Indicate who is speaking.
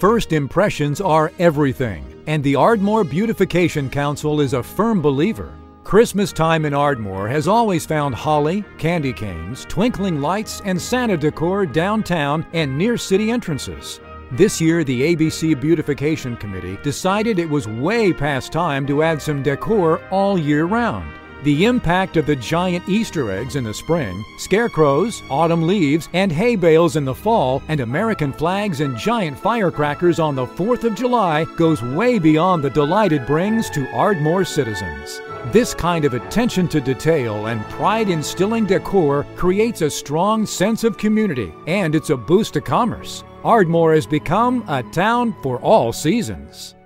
Speaker 1: First impressions are everything, and the Ardmore Beautification Council is a firm believer. Christmas time in Ardmore has always found holly, candy canes, twinkling lights, and Santa decor downtown and near city entrances. This year, the ABC Beautification Committee decided it was way past time to add some decor all year round. The impact of the giant Easter eggs in the spring, scarecrows, autumn leaves, and hay bales in the fall, and American flags and giant firecrackers on the 4th of July goes way beyond the delight it brings to Ardmore citizens. This kind of attention to detail and pride instilling decor creates a strong sense of community, and it's a boost to commerce. Ardmore has become a town for all seasons.